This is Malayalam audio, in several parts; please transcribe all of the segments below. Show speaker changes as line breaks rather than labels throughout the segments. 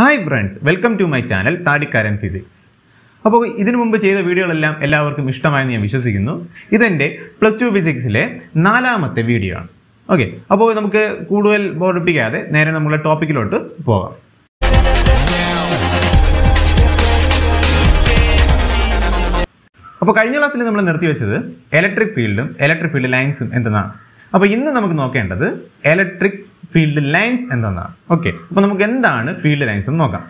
Hi friends welcome to my channel താടിക്കാരൻ physics അപ്പോൾ ഇതിനു മുമ്പ് ചെയ്ത വീഡിയോകളെല്ലാം എല്ലാവർക്കും ഇഷ്ടമായെന്ന് ഞാൻ വിശ്വസിക്കുന്നു. ഇതെന്റെ പ്ലസ് ടു ഫിസിക്സിലെ നാലാമത്തെ വീഡിയോ ആണ്. ഓക്കെ അപ്പോൾ നമുക്ക് കൂടുതൽ ബോധിപ്പിക്കാതെ നേരെ നമ്മുടെ ടോപ്പിക്കിലോട്ട് പോകാം. അപ്പോൾ കഴിഞ്ഞ ക്ലാസ്സിൽ നമ്മൾ നിർത്തിവെച്ചത് ഇലക്ട്രിക് ഫീൽഡും ഇലക്ട്രിക് ഫീൽഡ് ലൈൻസും എന്തെന്നാണ്. അപ്പോൾ ഇന്ന് നമുക്ക് നോക്കേണ്ടത് ഇലക്ട്രിക് ഫീൽഡ് ലൈൻസ് എന്തെന്നാണ്. ഓക്കെ അപ്പോൾ നമുക്ക് എന്താണ് ഫീൽഡ് ലൈൻസ് എന്ന് നോക്കാം.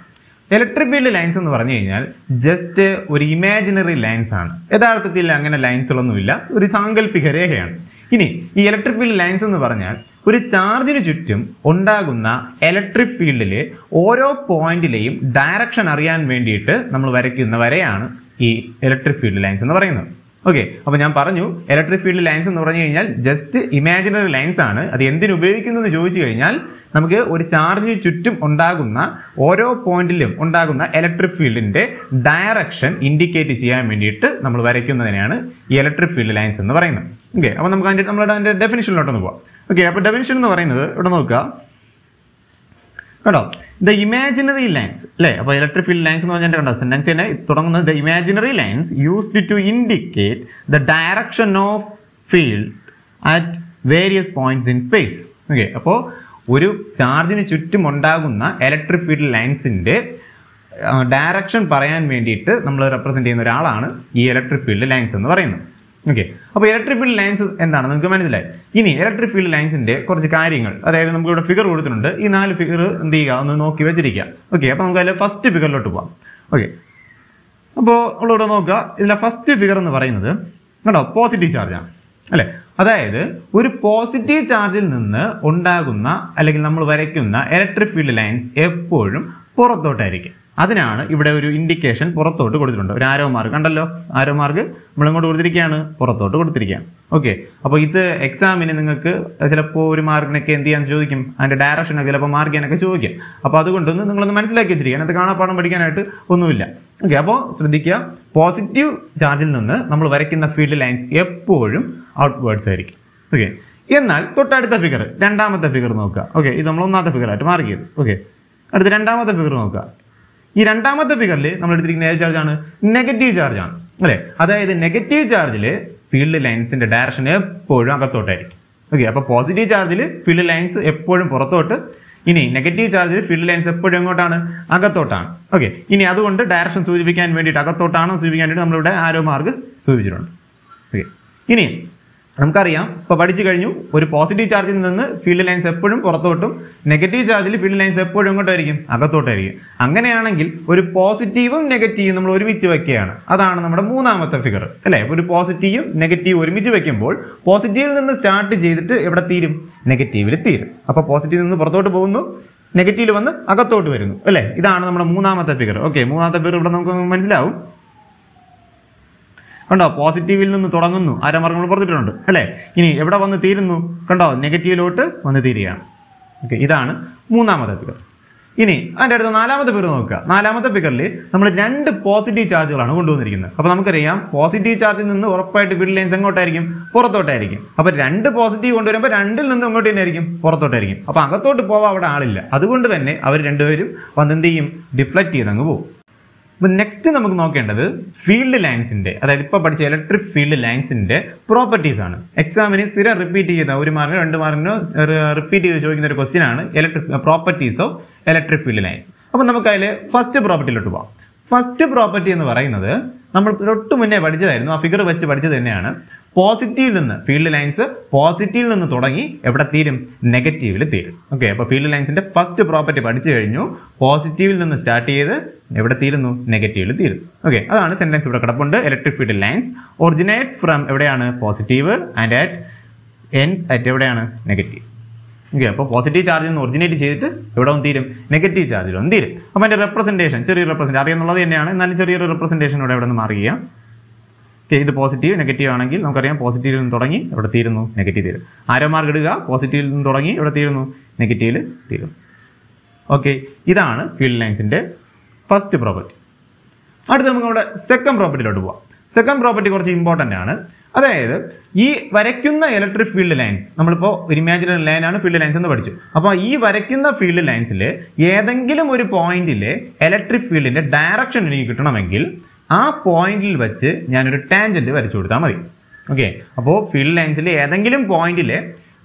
ഇലക്ട്രിക് ഫീൽഡ് ലൈൻസ് എന്ന് പറഞ്ഞു കഴിഞ്ഞാൽ ജസ്റ്റ് ഒരു ഇമാജിനറി ലൈൻസ് ആണ്. യഥാർത്ഥത്തിൽ അങ്ങനെ ലൈൻസുകളൊന്നുമില്ല ഒരു സാങ്കല്പിക രേഖയാണ്. ഇനി ഈ ഇലക്ട്രിക് ഫീൽഡ് ലൈൻസ് എന്ന് പറഞ്ഞാൽ ഒരു ചാർജിന് ചുറ്റും ഉണ്ടാകുന്ന ഇലക്ട്രിക് ഫീൽഡിലെ ഓരോ പോയിന്റിലെയും ഡയറക്ഷൻ അറിയാൻ വേണ്ടിയിട്ട് നമ്മൾ വരയ്ക്കുന്ന വരെയാണ് ഈ ഇലക്ട്രിക് ഫീൽഡ് ലൈൻസ് എന്ന് പറയുന്നത്. ഓക്കെ അപ്പോൾ ഞാൻ പറഞ്ഞു ഇലക്ട്രിക് ഫീൽഡ് ലൈൻസ് എന്ന് പറഞ്ഞു കഴിഞ്ഞാൽ ജസ്റ്റ് ഇമാജിനറി ലൈൻസ് ആണ്. അത് എന്തിനു ഉപയോഗിക്കുന്നു എന്ന് ചോദിച്ചു കഴിഞ്ഞാൽ നമുക്ക് ഒരു ചാർജിന് ചുറ്റും ഉണ്ടാകുന്ന ഓരോ പോയിന്റിലും ഉണ്ടാകുന്ന ഇലക്ട്രിക് ഫീൽഡിന്റെ ഡയറക്ഷൻ ഇൻഡിക്കേറ്റ് ചെയ്യാൻ വേണ്ടിയിട്ട് നമ്മൾ വരയ്ക്കുന്നതിനെയാണ് ഈ ഇലക്ട്രിക് ഫീൽഡ് ലൈൻസ് എന്ന് പറയുന്നത്. ഓക്കെ അപ്പോൾ നമുക്ക് അതിന്റെ നമ്മളുടെ അതിന്റെ ഡെഫിനിഷനിലോട്ടൊന്ന് പോവാം. ഓക്കെ അപ്പോൾ ഡെഫിനിഷൻ എന്ന് പറയുന്നത് ഇവിടെ നോക്കുക. കേട്ടോ ദ ഇമാജിനറി ലൈൻസ് അല്ലേ? അപ്പോൾ ഇലക്ട്രിക് ഫീൽഡ് ലൈൻസ് എന്ന് പറഞ്ഞാൽ കണ്ടോ? സെന്റൻസ് തന്നെ തുടങ്ങുന്നത് the imaginary lines used to indicate the direction of field at various points in space okay അപ്പോൾ ഒരു ചാർജിന് ചുറ്റും ഉണ്ടാകുന്ന ഇലക്ട്രിക് ഫീൽഡ് ലൈൻസിന്റെ ഡയറക്ഷൻ പറയാൻ വേണ്ടിയിട്ട് നമ്മൾ റെപ്രസെന്റ് ചെയ്യുന്ന ഒരാളാണ് ഈ ഇലക്ട്രിക് ഫീൽഡ് ലൈൻസ് എന്ന് പറയുന്നത്. ഓക്കെ അപ്പോൾ ഇലക്ട്രിക് ഫീൽഡ് ലൈൻസ് എന്താണ്? നിങ്ങൾക്ക് മനസ്സിലായി. ഇനി ഇലക്ട്രിക് ഫീൽഡ് ലൈൻസിന്റെ കുറച്ച് കാര്യങ്ങൾ അതായത് നമുക്ക് ഇവിടെ ഫിഗർ കൊടുത്തിട്ടുണ്ട്. ഈ നാല് ഫിഗർ എന്ത് ചെയ്യുക? ഒന്ന് നോക്കി വെച്ചിരിക്കുക. ഓക്കെ അപ്പോൾ നമുക്ക് അതിൽ ഫസ്റ്റ് ഫിഗറിലോട്ട് പോവാം. ഓക്കെ അപ്പോൾ നമ്മളിവിടെ നോക്കുക. ഇതിലെ ഫസ്റ്റ് ഫിഗർ എന്ന് പറയുന്നത് കേട്ടോ പോസിറ്റീവ് ചാർജാണ് അല്ലേ? അതായത് ഒരു പോസിറ്റീവ് ചാർജിൽ നിന്ന് ഉണ്ടാകുന്ന അല്ലെങ്കിൽ നമ്മൾ വരയ്ക്കുന്ന ഇലക്ട്രിക് ഫീൽഡ് ലൈൻസ് എപ്പോഴും പുറത്തോട്ടായിരിക്കും. അതിനാണ് ഇവിടെ ഒരു ഇൻഡിക്കേഷൻ പുറത്തോട്ട് കൊടുത്തിട്ടുണ്ട്. ഒരു ആരോ മാർക്ക് കണ്ടല്ലോ? ആരോ മാർക്ക് നമ്മൾ ഇങ്ങോട്ട് കൊടുത്തിരിക്കുകയാണ്. പുറത്തോട്ട് കൊടുത്തിരിക്കുകയാണ്. ഓക്കെ അപ്പോൾ ഇത് എക്സാമിന് നിങ്ങൾക്ക് ചിലപ്പോൾ ഒരു മാർക്കിനൊക്കെ എന്ത് ചെയ്യാൻ ചോദിക്കും? അതിന്റെ ഡയറക്ഷനൊക്കെ ചിലപ്പോൾ മാർക്ക് ചെയ്യാനൊക്കെ ചോദിക്കും. അപ്പോൾ അതുകൊണ്ടൊന്ന് നിങ്ങളൊന്ന് മനസ്സിലാക്കി വെച്ചിരിക്കുക അതിനകത്ത് കാണാപ്പാടം പഠിക്കാനായിട്ട് ഒന്നുമില്ല. ഓക്കെ അപ്പോൾ ശ്രദ്ധിക്കുക. പോസിറ്റീവ് ചാർജിൽ നിന്ന് നമ്മൾ വരയ്ക്കുന്ന ഫീൽഡ് ലൈൻസ് എപ്പോഴും ഔട്ട്വേർഡ്സ് ആയിരിക്കും. ഓക്കെ എന്നാൽ തൊട്ടടുത്ത ഫിഗർ രണ്ടാമത്തെ ഫിഗർ നോക്കുക. ഓക്കെ ഇത് നമ്മൾ ഒന്നാമത്തെ ഫിഗറായിട്ട് മാർക്ക് ചെയ്തു. ഓക്കെ അടുത്ത രണ്ടാമത്തെ ഫിഗർ നോക്കുക. ഈ രണ്ടാമത്തെ ഫിഗറിൽ നമ്മൾ എടുത്തിരിക്കുന്ന ഏത് ചാർജ് ആണ്? നെഗറ്റീവ് ചാർജ് ആണ്. അല്ലെ? അതായത് നെഗറ്റീവ് ചാർജിൽ ഫീൽഡ് ലൈൻസിന്റെ ഡയറക്ഷൻ എപ്പോഴും അകത്തോട്ടായിരിക്കും. ഓക്കെ അപ്പൊ പോസിറ്റീവ് ചാർജിൽ ഫീൽഡ് ലൈൻസ് എപ്പോഴും പുറത്തോട്ട് ഇനി നെഗറ്റീവ് ചാർജിൽ ഫീൽഡ് ലൈൻസ് എപ്പോഴും എങ്ങോട്ടാണ്? അകത്തോട്ടാണ്. ഓക്കെ ഇനി അതുകൊണ്ട് ഡയറക്ഷൻ സൂചിപ്പിക്കാൻ വേണ്ടിയിട്ട് അകത്തോട്ടാണോ സൂചിപ്പിക്കാൻ വേണ്ടി നമ്മളിവിടെ ആരോ മാർക്ക് സൂചിപ്പിച്ചിട്ടുണ്ട്. ഓക്കെ ഇനി നമുക്കറിയാം. ഇപ്പൊ പഠിച്ചു കഴിഞ്ഞു. ഒരു പോസിറ്റീവ് ചാർജിൽ നിന്ന് ഫീൽഡ് ലൈൻസ് എപ്പോഴും പുറത്തോട്ടും നെഗറ്റീവ് ചാർജിൽ ഫീൽഡ് ലൈൻസ് എപ്പോഴും എങ്ങോട്ടായിരിക്കും അകത്തോട്ടായിരിക്കും. അങ്ങനെയാണെങ്കിൽ ഒരു പോസിറ്റീവും നെഗറ്റീവും നമ്മൾ ഒരുമിച്ച് വെക്കുകയാണ്. അതാണ് നമ്മുടെ മൂന്നാമത്തെ ഫിഗർ അല്ലേ? ഒരു പോസിറ്റീവും നെഗറ്റീവും ഒരുമിച്ച് വെക്കുമ്പോൾ പോസിറ്റീവിൽ നിന്ന് സ്റ്റാർട്ട് ചെയ്തിട്ട് എവിടെ തീരും? നെഗറ്റീവിൽ തീരും. അപ്പോൾ പോസിറ്റീവിൽ നിന്ന് പുറത്തോട്ട് പോകുന്നു നെഗറ്റീവിൽ വന്ന് അകത്തോട്ട് വരുന്നു. അല്ലേ? ഇതാണ് നമ്മുടെ മൂന്നാമത്തെ ഫിഗർ ഓക്കെ മൂന്നാമത്തെ ഫിഗർ ഇവിടെ നമുക്ക് മനസ്സിലാവും. കണ്ടോ? പോസിറ്റീവിൽ നിന്ന് തുടങ്ങുന്നു. ആരമാർഗങ്ങൾ പുറത്തിട്ടുണ്ട് അല്ലേ? ഇനി എവിടെ വന്ന് തീരുന്നു? കണ്ടോ? നെഗറ്റീവിലോട്ട് വന്ന് തീരുകയാണ്. ഓക്കെ ഇതാണ് മൂന്നാമത്തെ ഫിഗർ ഇനി അതിന്റെ അടുത്ത് നാലാമത്തെ ഫിഗർ നോക്കുക. നാലാമത്തെ ഫിഗറിൽ നമ്മൾ രണ്ട് പോസിറ്റീവ് ചാർജുകളാണ് കൊണ്ടുവന്നിരിക്കുന്നത്. അപ്പോൾ നമുക്കറിയാം പോസിറ്റീവ് ചാർജിൽ നിന്ന് ഉറപ്പായിട്ട് ഫീൽഡ് ലൈൻസ് എങ്ങോട്ടായിരിക്കും? പുറത്തോട്ടായിരിക്കും. അപ്പോൾ രണ്ട് പോസിറ്റീവ് കൊണ്ടുവരുമ്പോൾ രണ്ടിൽ നിന്ന് ഇങ്ങോട്ട് തന്നെ ആയിരിക്കും പുറത്തോട്ടായിരിക്കും. അപ്പോൾ അകത്തോട്ട് പോവാൻ അവിടെ ആളില്ല. അതുകൊണ്ട് തന്നെ അവർ രണ്ടുപേരും വന്ന് എന്ത് ചെയ്യും? ഡിഫ്ലക്റ്റ് ചെയ്ത് അങ്ങ് പോകും. അപ്പൊ നെക്സ്റ്റ് നമുക്ക് നോക്കേണ്ടത് ഫീൽഡ് ലൈൻസിന്റെ അതായത് ഇപ്പോൾ പഠിച്ച ഇലക്ട്രിക് ഫീൽഡ് ലൈൻസിന്റെ പ്രോപ്പർട്ടീസ് ആണ്. എക്സാമിന് സ്ഥിരം റിപ്പീറ്റ് ചെയ്ത ഒരു മാർക്കിനോ രണ്ട് മാർക്കിനോ റിപ്പീറ്റ് ചെയ്ത് ചോദിക്കുന്ന ഒരു ക്വസ്റ്റ്യൻ ആണ് electric properties of electric field lines അപ്പോൾ നമുക്ക് അതിൽ ഫസ്റ്റ് പ്രോപ്പർട്ടിയിലോട്ട് പോകാം ഫസ്റ്റ് പ്രോപ്പർട്ടി എന്ന് പറയുന്നത് നമ്മൾ തൊട്ട് മുന്നേ പഠിച്ചതായിരുന്നു. ആ ഫിഗർ വെച്ച് പഠിച്ചത് തന്നെയാണ്. പോസിറ്റീവിൽ നിന്ന് ഫീൽഡ് ലൈൻസ് പോസിറ്റീവിൽ നിന്ന് തുടങ്ങി എവിടെ തീരും? നെഗറ്റീവിൽ തീരും. ഓക്കെ അപ്പോൾ ഫീൽഡ് ലൈൻസിന്റെ ഫസ്റ്റ് പ്രോപ്പർട്ടി പഠിച്ചു കഴിഞ്ഞു. പോസിറ്റീവിൽ നിന്ന് സ്റ്റാർട്ട് ചെയ്ത് എവിടെ തീരുന്നു? നെഗറ്റീവിൽ തീരും. ഓക്കെ അതാണ് സെന്റൻസ് ഇവിടെ കിടപ്പുണ്ട്. Electric field lines originates from എവിടെയാണ്? Positive and at ends at എവിടെയാണ്? നെഗറ്റീവ് ഓക്കെ അപ്പോൾ പോസിറ്റീവ് ചാർജിൽ നിന്ന് ഒറിജിനേറ്റ് ചെയ്തിട്ട് ഇവിടെ ഒന്ന് തീരും. നെഗറ്റീവ് ചാർജിൽ ഒന്ന് തീരും. അപ്പോൾ അതിന്റെ റെപ്രസെന്റേഷൻ ചെറിയൊരു റെപ്രസെന്റ് അറിയാന്നുള്ളത് തന്നെയാണ്. എന്നാലും ചെറിയൊരു റെപ്രസെന്റേഷൻ ഇവിടെ ഇവിടെ നിന്ന് മാർക്ക് ചെയ്യാം. ഓക്കെ ഇത് പോസിറ്റീവ് നെഗറ്റീവ് ആണെങ്കിൽ നമുക്കറിയാം പോസിറ്റീവിൽ നിന്ന് തുടങ്ങി ഇവിടെ തീരുന്നു നെഗറ്റീവ് തീരും. ആരോ മാർക്ക് ഇടുക പോസിറ്റീവിൽ നിന്ന് തുടങ്ങി ഇവിടെ തീരുന്നു നെഗറ്റീവിൽ തീരും. ഓക്കെ ഇതാണ് ഫീൽഡ് ലൈൻസിന്റെ ഫസ്റ്റ് പ്രോപ്പർട്ടി അടുത്ത് നമുക്ക് നമ്മുടെ സെക്കൻഡ് പ്രോപ്പർട്ടിയിലോട്ട് പോവാം. സെക്കൻഡ് പ്രോപ്പർട്ടി കുറച്ച് ഇമ്പോർട്ടന്റ് ആണ്. അതായത് ഈ വരയ്ക്കുന്ന ഇലക്ട്രിക് ഫീൽഡ് ലൈൻസ് നമ്മളിപ്പോൾ ഒരു ഇമാജിനറി ആണ് ഫീൽഡ് ലൈൻസ് എന്ന് പഠിച്ചു. അപ്പോൾ ഈ വരയ്ക്കുന്ന ഫീൽഡ് ലൈൻസിൽ ഏതെങ്കിലും ഒരു പോയിന്റിൽ ഇലക്ട്രിക് ഫീൽഡിന്റെ ഡയറക്ഷൻ എനിക്ക് കിട്ടണമെങ്കിൽ ആ പോയിന്റിൽ വെച്ച് ഞാനൊരു ടാൻജന്റ് വരച്ചു കൊടുത്താൽ മതി. ഓക്കെ അപ്പോൾ ഫീൽഡ് ലൈൻസിൽ ഏതെങ്കിലും പോയിന്റിൽ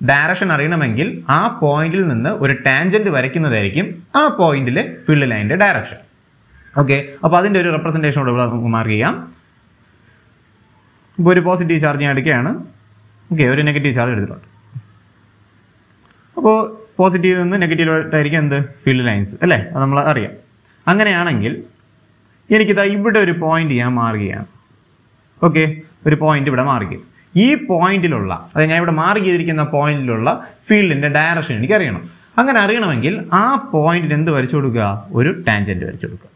ഡയറക്ഷൻ അറിയണമെങ്കിൽ ആ പോയിന്റിൽ നിന്ന് ഒരു ടാൻജന്റ് വരയ്ക്കുന്നതായിരിക്കും ആ പോയിന്റിലെ ഫീൽഡ് ലൈന്റെ ഡയറക്ഷൻ ഓക്കെ അപ്പോൾ അതിന്റെ ഒരു റെപ്രസെന്റേഷൻ ഇവിടെ നമുക്ക് മാർക്ക് ചെയ്യാം. ഇപ്പോൾ ഒരു പോസിറ്റീവ് ചാർജ് ഞാൻ എടുക്കുകയാണ്. ഓക്കെ ഒരു നെഗറ്റീവ് ചാർജ് എടുത്തിട്ടുണ്ട്. അപ്പോൾ പോസിറ്റീവ് നിന്ന് നെഗറ്റീവായിട്ടായിരിക്കും എന്ത്? ഫീൽഡ് ലൈൻസ് അല്ലേ? അത് നമ്മൾ അറിയാം. അങ്ങനെയാണെങ്കിൽ എനിക്കിതാ ഇവിടെ ഒരു പോയിന്റ് ഞാൻ മാർക്ക് ഓക്കെ ഒരു പോയിന്റ് ഇവിടെ മാർക്ക് ഈ പോയിന്റിലുള്ള അതായത് ഞാൻ ഇവിടെ മാർക്ക് ചെയ്തിരിക്കുന്ന പോയിന്റിലുള്ള ഫീൽഡിന്റെ ഡയറക്ഷൻ എനിക്ക് അറിയണം അങ്ങനെ അറിയണമെങ്കിൽ ആ പോയിന്റിന് എന്ത് വരച്ചു കൊടുക്കുക? ഒരു ടാൻജന്റ് വരച്ചു കൊടുക്കുക.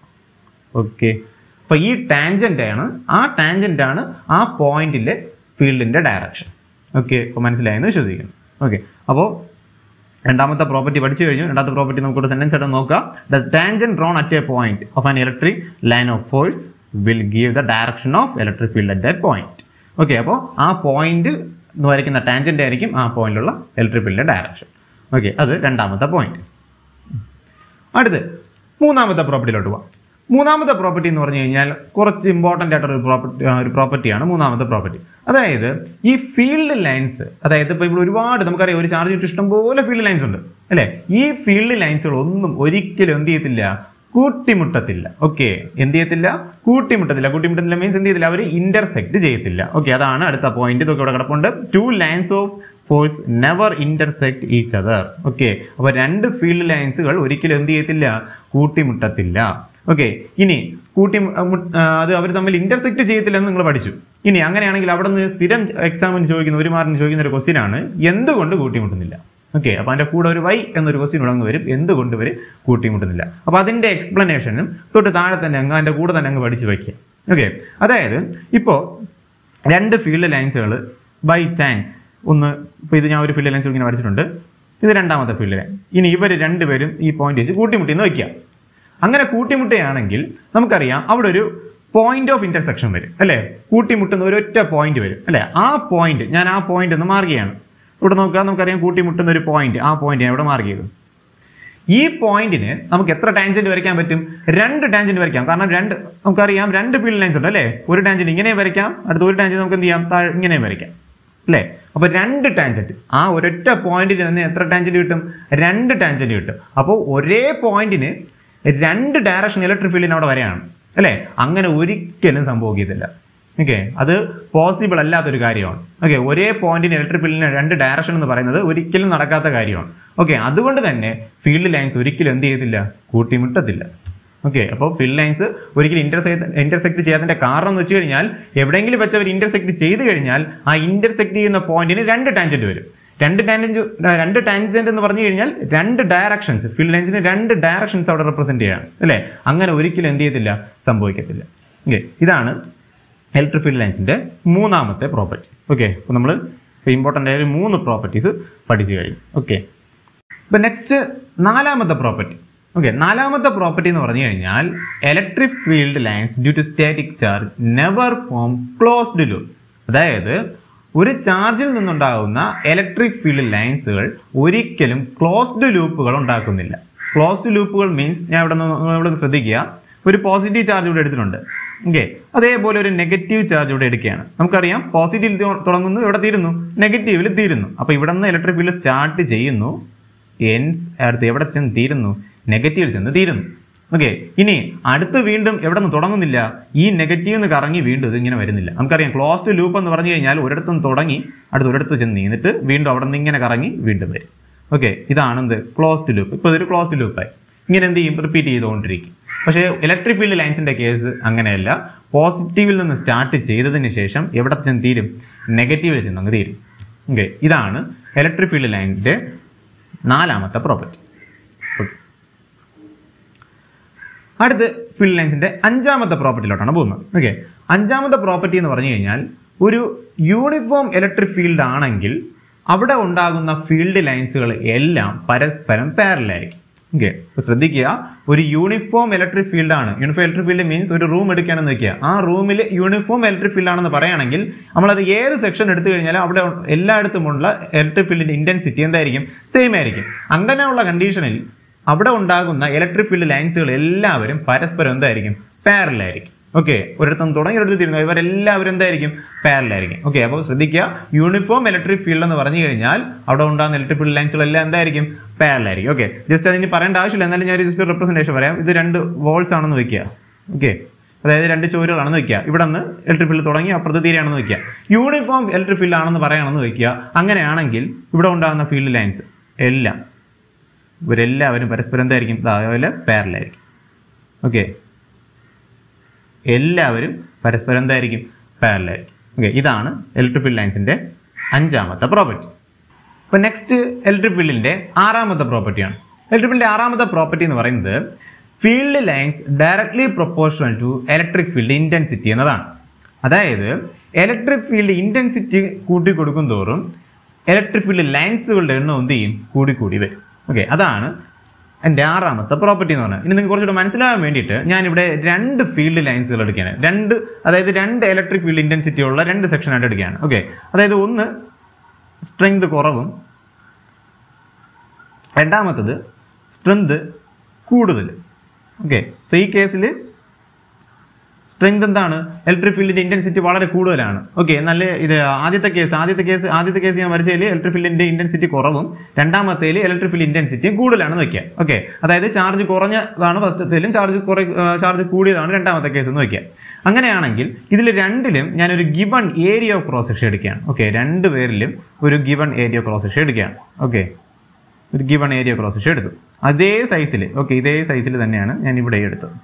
ഓക്കെ അപ്പൊ ഈ ടാൻജന്റ് ആണ് ആ ടാൻജന്റ് ആണ് ആ പോയിന്റിലെ ഫീൽഡിന്റെ ഡയറക്ഷൻ ഓക്കെ അപ്പോൾ മനസ്സിലായെന്ന് വിശ്വസിക്കുന്നു. ഓക്കെ അപ്പോൾ രണ്ടാമത്തെ പ്രോപ്പർട്ടി പഠിച്ചു കഴിഞ്ഞു. രണ്ടാമത്തെ പ്രോപ്പർട്ടി നമുക്ക് സെന്റൻസ് ആയിട്ട് നോക്കാം. The tangent drawn at a point of an electric line of force will give the direction of electric field at the point okay അപ്പോൾ ആ പോയിന്റ് എന്ന് വരയ്ക്കുന്ന ടാൻജന്റ് ആയിരിക്കും ആ പോയിന്റിലുള്ള ഇലക്ട്രിക് ഫീൽഡിന്റെ ഡയറക്ഷൻ ഓക്കെ അത് രണ്ടാമത്തെ പോയിന്റ് അടുത്ത് മൂന്നാമത്തെ പ്രോപ്പർട്ടിയിലോട്ട് പോവാം. മൂന്നാമത്തെ പ്രോപ്പർട്ടി എന്ന് പറഞ്ഞു കഴിഞ്ഞാൽ കുറച്ച് ഇമ്പോർട്ടന്റ് ആയിട്ടുള്ള ഒരു പ്രോപ്പർട്ടി ഒരു പ്രോപ്പർട്ടിയാണ് മൂന്നാമത്തെ പ്രോപ്പർട്ടി അതായത് ഈ ഫീൽഡ് ലൈൻസ് അതായത് ഇപ്പോൾ ഇവിടെ ഒരുപാട് നമുക്കറിയാം ഒരു ചാർജ് ചുറ്റും ഇഷ്ടംപോലെ ഫീൽഡ് ലൈൻസ് ഉണ്ട് അല്ലേ? ഈ ഫീൽഡ് ലൈൻസുകൾ ഒന്നും ഒരിക്കലും എന്ത് ചെയ്യത്തില്ല കൂട്ടിമുട്ടത്തില്ല ഓക്കെ എന്ത് ചെയ്യത്തില്ല? കൂട്ടിമുട്ടത്തില്ല. കൂട്ടിമുട്ടത്തില്ല മീൻസ് എന്ത് ചെയ്യത്തില്ല? അവർ ഇന്റർസെക്ട് ചെയ്യത്തില്ല ഓക്കെ അതാണ് അടുത്ത പോയിന്റ് ഇതൊക്കെ ഇവിടെ കിടപ്പുണ്ട്. Two lines of force never intersect each other okay അപ്പൊ രണ്ട് ഫീൽഡ് ലൈൻസുകൾ ഒരിക്കലും എന്ത് ചെയ്യത്തില്ല കൂട്ടിമുട്ടത്തില്ല. ഓക്കെ ഇനി കൂട്ടി അത് അവർ തമ്മിൽ ഇന്റർസെക്ട് ചെയ്യത്തില്ലെന്ന് നിങ്ങൾ പഠിച്ചു. ഇനി അങ്ങനെയാണെങ്കിൽ അവിടെ നിന്ന് സ്ഥിരം എക്സാമിന് ചോദിക്കുന്ന ഒരു മാർക്കിന് ചോദിക്കുന്ന ഒരു ക്വസ്റ്റ്യൻ ആണ് എന്തുകൊണ്ട് കൂട്ടിമുട്ടുന്നില്ല? ഓക്കെ അപ്പൊ അതിന്റെ കൂടെ ഒരു വൈ എന്നൊരു ക്വസ്റ്റ്യൻ ഉടങ്ങ് വരും എന്തുകൊണ്ട് ഇവർ കൂട്ടിമുട്ടുന്നില്ല? അപ്പൊ അതിന്റെ എക്സ്പ്ലനേഷനും തൊട്ട് താഴെ തന്നെ അങ്ങ് അതിന്റെ കൂടെ തന്നെ അങ്ങ് പഠിച്ചു വയ്ക്കുക. ഓക്കെ അതായത് ഇപ്പോ രണ്ട് ഫീൽഡ് ലൈൻസുകൾ ബൈ ചാൻസ് ഒന്ന് ഇപ്പൊ ഇത് ഞാൻ ഒരു ഫീൽഡ് ലൈൻസ് ഇങ്ങനെ വരച്ചിട്ടുണ്ട് ഇത് രണ്ടാമത്തെ ഫീൽഡ് ലൈൻ ഇനി ഇവർ രണ്ടുപേരും ഈ പോയിന്റ് വെച്ച് കൂട്ടിമുട്ടി എന്ന് വയ്ക്കുക. അങ്ങനെ കൂട്ടിമുട്ടുകയാണെങ്കിൽ നമുക്കറിയാം അവിടെ ഒരു പോയിന്റ് ഓഫ് ഇന്റർസെക്ഷൻ വരും അല്ലേ? കൂട്ടിമുട്ടുന്ന ഒരൊറ്റ പോയിന്റ് വരും അല്ലേ? ആ പോയിന്റ് ഞാൻ ആ പോയിന്റ് ഒന്ന് മാർക്കുകയാണ് ഇവിടെ നോക്കുക നമുക്കറിയാം കൂട്ടിമുട്ടുന്ന ഒരു പോയിന്റ് ആ പോയിന്റ് ഞാൻ ഇവിടെ മാർക്ക് ചെയ്തു. ഈ പോയിന്റിന് നമുക്ക് എത്ര ടാൻജന്റ് വരയ്ക്കാൻ പറ്റും? രണ്ട് ടാൻജന്റ് വരയ്ക്കാം. കാരണം രണ്ട് നമുക്കറിയാം രണ്ട് ഫീൽഡ് ലൈൻസ് ഉണ്ട് അല്ലേ? ഒരു ടാൻജന്റ് ഇങ്ങനെ വരയ്ക്കാം അടുത്ത ഒരു ടാൻജന്റ് നമുക്ക് എന്ത് ചെയ്യാം? താഴെ ഇങ്ങനെ വരയ്ക്കാം അല്ലേ? അപ്പോൾ രണ്ട് ടാൻജന്റ് ആ ഒരൊറ്റ പോയിന്റിന് തന്നെ എത്ര ടാൻജന്റ് കിട്ടും? രണ്ട് ടാൻജന്റ് കിട്ടും. അപ്പോൾ ഒരേ പോയിന്റിന് രണ്ട് ഡയറക്ഷൻ ഇലക്ട്രിക് ഫീൽഡിന് അവിടെ വരെയാണ്. അല്ലേ? അങ്ങനെ ഒരിക്കലും സംഭവിക്കത്തില്ല. ഓക്കെ അത് പോസിബിൾ അല്ലാത്തൊരു കാര്യമാണ്. ഓക്കെ ഒരേ പോയിന്റിന് ഇലക്ട്രിക് ഫീൽഡിന് രണ്ട് ഡയറക്ഷൻ എന്ന് പറയുന്നത് ഒരിക്കലും നടക്കാത്ത കാര്യമാണ്. ഓക്കെ അതുകൊണ്ട് തന്നെ ഫീൽഡ് ലൈൻസ് ഒരിക്കലും എന്ത് ചെയ്യത്തില്ല? കൂട്ടിമുട്ടത്തില്ല. ഓക്കെ അപ്പോൾ ഫീൽഡ് ലൈൻസ് ഒരിക്കലും ഇന്റർസെക്ട് ഇന്റർസെക്ട് ചെയ്യാത്തതിന്റെ കാരണം എന്ന് വെച്ച് കഴിഞ്ഞാൽ എവിടെയെങ്കിലും വെച്ചവർ ഇന്റർസെക്ട് ചെയ്ത് കഴിഞ്ഞാൽ ആ ഇന്റർസെക്ട് ചെയ്യുന്ന പോയിന്റിന് രണ്ട് ടാൻജന്റ് വരും. രണ്ട് ടാൻജന്റ് രണ്ട് ടാൻജന്റ് എന്ന് പറഞ്ഞു കഴിഞ്ഞാൽ രണ്ട് ഡയറക്ഷൻസ് ഫീൽഡ് ലൈൻസിന് രണ്ട് ഡയറക്ഷൻസ് അവിടെ റെപ്രസെന്റ് ചെയ്യണം. അല്ലേ? അങ്ങനെ ഒരിക്കലും എന്ത് ചെയ്യത്തില്ല? സംഭവിക്കത്തില്ല. ഓക്കെ ഇതാണ് ഇലക്ട്രിക് ഫീൽഡ് ലൈൻസിന്റെ മൂന്നാമത്തെ പ്രോപ്പർട്ടി ഓക്കെ അപ്പോൾ നമ്മൾ ഇമ്പോർട്ടന്റ് ആയ മൂന്ന് പ്രോപ്പർട്ടീസ് പഠിച്ചു കഴിഞ്ഞു. ഓക്കെ ഇപ്പം നെക്സ്റ്റ് നാലാമത്തെ പ്രോപ്പർട്ടി ഓക്കെ നാലാമത്തെ പ്രോപ്പർട്ടി എന്ന് പറഞ്ഞു കഴിഞ്ഞാൽ electric field lines due to static charge never form closed loops അതായത് ഒരു ചാർജിൽ നിന്നുണ്ടാകുന്ന ഇലക്ട്രിക് ഫീൽഡ് ലൈൻസുകൾ ഒരിക്കലും ക്ലോസ്ഡ് ലൂപ്പുകൾ ഉണ്ടാക്കുന്നില്ല. ക്ലോസ്ഡ് ലൂപ്പുകൾ മീൻസ് ഞാൻ ഇവിടെ ഇവിടെ ശ്രദ്ധിക്കുക. ഒരു പോസിറ്റീവ് ചാർജ് ഇവിടെ എടുത്തിട്ടുണ്ട്. ഓക്കെ അതേപോലെ ഒരു നെഗറ്റീവ് ചാർജ് ഇവിടെ എടുക്കുകയാണ്. നമുക്കറിയാം പോസിറ്റീവിൽ തുടങ്ങുന്നു ഇവിടെ തീരുന്നു. നെഗറ്റീവിൽ തീരുന്നു. അപ്പോൾ ഇവിടെ നിന്ന് ഇലക്ട്രിക് ഫീൽഡ് സ്റ്റാർട്ട് ചെയ്യുന്നു. എൻസ് അടുത്ത് എവിടെ ചെന്ന് തീരുന്നു? നെഗറ്റീവിൽ ചെന്ന് തീരുന്നു. ഓക്കെ ഇനി അടുത്ത് വീണ്ടും എവിടെ നിന്ന് തുടങ്ങുന്നില്ല. ഈ നെഗറ്റീവ് നിന്ന് കറങ്ങി വീണ്ടും ഇതിങ്ങനെ വരുന്നില്ല. നമുക്കറിയാം ക്ലോസ്ഡ് ലൂപ്പ് എന്ന് പറഞ്ഞു കഴിഞ്ഞാൽ ഒരിടത്തു തുടങ്ങി അടുത്ത് ഒരിടത്ത് ചെന്ന് നീന്നിട്ട് വീണ്ടും അവിടെ നിന്ന് ഇങ്ങനെ കറങ്ങി വീണ്ടും വരും. ഓക്കെ ഇതാണ് എന്ത്? ക്ലോസ്ഡ് ലൂപ്പ് ഇപ്പോൾ ഇതൊരു ക്ലോസ്ഡ് ലൂപ്പായി ഇങ്ങനെ എന്ത് ചെയ്യും? റിപ്പീറ്റ് ചെയ്തുകൊണ്ടിരിക്കും. പക്ഷേ ഇലക്ട്രിക് ഫീൽഡ് ലൈൻസിന്റെ കേസ് അങ്ങനെയല്ല. പോസിറ്റീവിൽ നിന്ന് സ്റ്റാർട്ട് ചെയ്തതിന് ശേഷം എവിടെ ചെന്ന് തീരും? നെഗറ്റീവിൽ ചെന്ന് അങ്ങ് തീരും. ഓക്കെ ഇതാണ് ഇലക്ട്രിക് ഫീൽഡ് ലൈനിന്റെ നാലാമത്തെ പ്രോപ്പർട്ടി അടുത്ത് ഫിൽ ലൈൻസിന്റെ അഞ്ചാമത്തെ പ്രോപ്പർട്ടിയിലോട്ടാണ് പോകുന്നത്. ഓക്കെ അഞ്ചാമത്തെ പ്രോപ്പർട്ടി എന്ന് പറഞ്ഞു കഴിഞ്ഞാൽ ഒരു യൂണിഫോം ഇലക്ട്രിക് ഫീൽഡ് ആണെങ്കിൽ അവിടെ ഉണ്ടാകുന്ന ഫീൽഡ് ലൈൻസുകൾ എല്ലാം പരസ്പരം പാരലായിരിക്കും ഓക്കെ ശ്രദ്ധിക്കുക ഒരു യൂണിഫോം ഇലക്ട്രിക് ഫീൽഡ് ആണ്. യൂണിഫോം ഇലക്ട്രിക് ഫീൽഡ് മീൻസ് ഒരു റൂം എടുക്കുകയാണെന്ന് വെക്കുക. ആ റൂമിൽ യൂണിഫോം ഇലക്ട്രിക് ഫീൽഡ് ആണെന്ന് പറയുകയാണെങ്കിൽ നമ്മളത് ഏത് സെക്ഷൻ എടുത്തു കഴിഞ്ഞാലും അവിടെ എല്ലായിടത്തുമുള്ള ഇലക്ട്രിക് ഫീൽഡിന്റെ ഇന്റൻസിറ്റി എന്തായിരിക്കും? സെയിം ആയിരിക്കും. അങ്ങനെയുള്ള കണ്ടീഷനിൽ അവിടെ ഉണ്ടാകുന്ന ഇലക്ട്രിക് ഫീൽഡ് ലൈൻസുകൾ എല്ലാവരും പരസ്പരം എന്തായിരിക്കും? പാരലായിരിക്കും ഓക്കെ ഒരിടത്തും തുടങ്ങി ഒരിടത്ത് തിരിഞ്ഞു. ഇവരെല്ലാവരും എന്തായിരിക്കും? പാരലായിരിക്കും ഓക്കെ അപ്പോൾ ശ്രദ്ധിക്കുക. യൂണിഫോം ഇലക്ട്രിക് ഫീൽഡ് എന്ന് പറഞ്ഞു കഴിഞ്ഞാൽ അവിടെ ഉണ്ടാകുന്ന ഇലക്ട്രിക് ഫീൽഡ് ലൈൻസുകളെല്ലാം എന്തായിരിക്കും? പാരലായിരിക്കും ഓക്കെ ജസ്റ്റ് അതിന് പറയേണ്ട ആവശ്യമില്ല. എന്നാലും ഞാൻ ജസ്റ്റ് റെപ്രസെന്റേഷൻ പറയാം. ഇത് രണ്ട് വോൾസ് ആണെന്ന് വെക്കുക. ഓക്കെ അതായത് രണ്ട് ചോരുകളാണെന്ന് വെക്കുക. ഇവിടെ നിന്ന് ഇലക്ട്രിക് ഫീൽഡ് തുടങ്ങി അപ്പുറത്ത് തീരെയാണെന്ന് വെക്കുക. യൂണിഫോം ഇലക്ട്രിക് ഫീൽഡ് ആണെന്ന് പറയുകയാണെന്ന് വെക്കുക. അങ്ങനെയാണെങ്കിൽ ഇവിടെ ഉണ്ടാകുന്ന ഫീൽഡ് ലൈൻസ് എല്ലാം ഇവരെല്ലാവരും പരസ്പരം എന്തായിരിക്കും? അതേപോലെ പാരലായിരിക്കും ഓക്കെ എല്ലാവരും പരസ്പരം എന്തായിരിക്കും? പാരലായിരിക്കും ഓക്കെ ഇതാണ് ഫീൽഡ് ലൈൻസിന്റെ അഞ്ചാമത്തെ പ്രോപ്പർട്ടി ഇപ്പൊ നെക്സ്റ്റ് ഇലക്ട്രിക് ഫീൽഡിന്റെ ആറാമത്തെ പ്രോപ്പർട്ടിയാണ് ഇലക്ട്രിക് ഫീൽഡിന്റെ ആറാമത്തെ പ്രോപ്പർട്ടി എന്ന് പറയുന്നത് field lines directly proportional to electric field intensity എന്നതാണ്. അതായത് ഇലക്ട്രിക് ഫീൽഡ് ഇന്റൻസിറ്റി കൂട്ടി കൊടുക്കും തോറും ഇലക്ട്രിക് ഫീൽഡ് ലൈൻസുകളുടെ എണ്ണം എന്ത് ചെയ്യും? കൂടി വരും. ഓക്കെ അതാണ് എന്റെ ആറാമത്തെ പ്രോപ്പർട്ടി എന്ന് പറഞ്ഞാൽ ഇനി നിങ്ങൾക്ക് കുറച്ചുകൂടെ മനസ്സിലാവാൻ വേണ്ടിയിട്ട് ഞാനിവിടെ രണ്ട് ഫീൽഡ് ലൈൻസുകൾ എടുക്കുകയാണ്. രണ്ട് അതായത് രണ്ട് ഇലക്ട്രിക് ഫീൽഡ് ഇന്റൻസിറ്റി ഉള്ള രണ്ട് സെക്ഷൻ ആയിട്ട് എടുക്കുകയാണ്. ഓക്കെ അതായത് ഒന്ന് സ്ട്രെങ്ത് കുറവും രണ്ടാമത്തത് സ്ട്രെങ്ത് കൂടുതൽ. ഓക്കെ സോ ഈ കേസിൽ സ്ട്രെങ്ത് എന്താണ്? ഇലക്ട്രിക് ഫീൽഡിന്റെ ഇന്റൻസിറ്റി വളരെ കൂടുതലാണ്. ഓക്കെ നല്ല ഇത് ആദ്യത്തെ കേസ് ആദ്യത്തെ കേസ് ആദ്യത്തെ കേസ് ഞാൻ വരച്ചതിൽ ഇലക്ട്രിക് ഫീൽഡിന്റെ ഇന്റൻസിറ്റി കുറവും. രണ്ടാമത്തേൽ ഇലക്ട്രിക് ഫീൽഡ് ഇന്റൻസിറ്റിയും കൂടുതലാണെന്ന് വെക്കുക ഓക്കെ അതായത് ചാർജ് കുറഞ്ഞതാണ് ഫസ്റ്റത്തേലും ചാർജ് കുറ ചാർജ് കൂടിയതാണ് രണ്ടാമത്തെ കേസ് എന്ന് വെക്കുക അങ്ങനെയാണെങ്കിൽ ഇതിൽ രണ്ടിലും ഞാൻ ഒരു given area of cross section എടുക്കുകയാണ് ഓക്കെ രണ്ട് പേരിലും ഒരു ഗിവൺ ഏരിയ ക്രോസ് സെക്ഷൻ എടുക്കുകയാണ് ഓക്കെ ഒരു ഗിവൺ ഏരിയ ക്രോസ് സെക്ഷൻ എടുത്തു. അതേ സൈസിൽ ഓക്കെ ഇതേ സൈസിൽ തന്നെയാണ് ഞാൻ ഇവിടെ എടുത്തത്.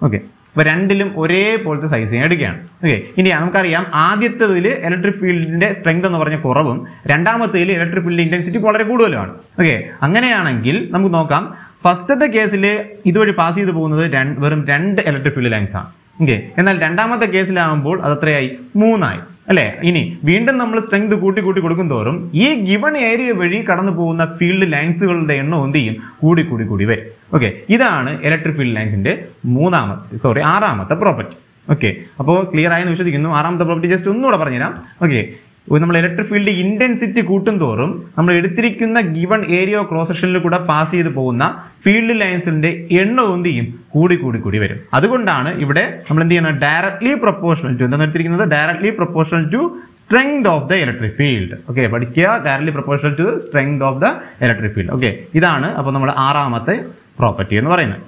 ഓക്കെ അപ്പൊ രണ്ടിലും ഒരേപോലത്തെ ഞാൻ എടുക്കുകയാണ്. ഓക്കെ ഇനി നമുക്കറിയാം ആദ്യത്തേതിൽ ഇലക്ട്രിക് ഫീൽഡിന്റെ സ്ട്രെങ്ത് എന്ന് പറഞ്ഞ കുറവും രണ്ടാമത്തേതിൽ ഇലക്ട്രിക് ഫീൽഡ് ഇന്റൻസിറ്റി വളരെ കൂടുതലുമാണ്. ഓക്കെ അങ്ങനെയാണെങ്കിൽ നമുക്ക് നോക്കാം. ഫസ്റ്റത്തെ കേസിൽ ഇതുവഴി പാസ് ചെയ്ത് പോകുന്നത് വെറും രണ്ട് ഇലക്ട്രിക് ഫീൽഡ് ലൈൻസ് ആണ്. ഓക്കെ എന്നാൽ രണ്ടാമത്തെ കേസിലാകുമ്പോൾ അത് എത്രയായി? മൂന്നായി. അല്ലെ? ഇനി വീണ്ടും നമ്മൾ സ്ട്രെങ്ത് കൂട്ടി കൂട്ടി കൊടുക്കും തോറും ഈ ഗിവൺ ഏരിയ വഴി കടന്നു പോകുന്ന ഫീൽഡ് ലൈൻസുകളുടെ എണ്ണം എന്ത് ചെയ്യും? കൂടി കൂടി കൂടി വരും. ഓക്കെ ഇതാണ് ഇലക്ട്രിക് ഫീൽഡ് ലൈൻസിന്റെ മൂന്നാമത്തെ സോറി ആറാമത്തെ പ്രോപ്പർട്ടി ഓക്കെ അപ്പോൾ ക്ലിയർ ആയെന്ന് വിശ്വസിക്കുന്നു. ആറാമത്തെ പ്രോപ്പർട്ടി ജസ്റ്റ് ഒന്നുകൂടെ പറഞ്ഞുതരാം. ഓക്കെ നമ്മൾ ഇലക്ട്രിക് ഫീൽഡ് ഇന്റൻസിറ്റി കൂട്ടും തോറും നമ്മൾ എടുത്തിരിക്കുന്ന ഗിവൺ ഏരിയ ക്രോസ് സെക്ഷനിൽ കൂടെ പാസ് ചെയ്ത് പോകുന്ന ഫീൽഡ് ലൈൻസിന്റെ എണ്ണം എന്ത് ചെയ്യും? കൂടി കൂടി കൂടി വരും. അതുകൊണ്ടാണ് ഇവിടെ നമ്മൾ എന്ത് ചെയ്യണം ഡയറക്ട്ലി പ്രൊപ്പോർഷണൽ ടു എന്താണ് എടുത്തിരിക്കുന്നത്? Directly proportional to strength of the electric field okay പഠിക്കുക. Directly proportional to strength of the electric field okay ഇതാണ് അപ്പോൾ നമ്മൾ ആറാമത്തെ പ്രോപ്പർട്ടി എന്ന് പറയുന്നത്.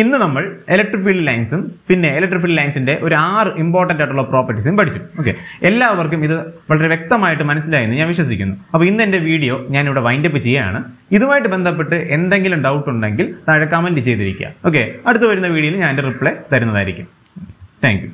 ഇന്ന് നമ്മൾ ഇലക്ട്രിക് ഫീൽഡ് ലൈൻസും പിന്നെ ഇലക്ട്രിക് ഫീൽഡ് ലൈൻസിന്റെ ഒരു ആറ് ഇമ്പോർട്ടന്റ് ആയിട്ടുള്ള പ്രോപ്പർട്ടീസും പഠിച്ചു. ഓക്കെ എല്ലാവർക്കും ഇത് വളരെ വ്യക്തമായിട്ട് മനസ്സിലായെന്ന് ഞാൻ വിശ്വസിക്കുന്നു. അപ്പോൾ ഇന്ന് എന്റെ വീഡിയോ ഞാൻ ഇവിടെ വൈൻഡപ്പ് ചെയ്യുകയാണ്. ഇതുമായിട്ട് ബന്ധപ്പെട്ട് എന്തെങ്കിലും ഡൗട്ട് ഉണ്ടെങ്കിൽ താഴെ കമന്റ് ചെയ്തിരിക്കുക. ഓക്കെ അടുത്ത വരുന്ന വീഡിയോയിൽ ഞാൻ എന്റെ റിപ്ലൈ തരുന്നതായിരിക്കും. താങ്ക്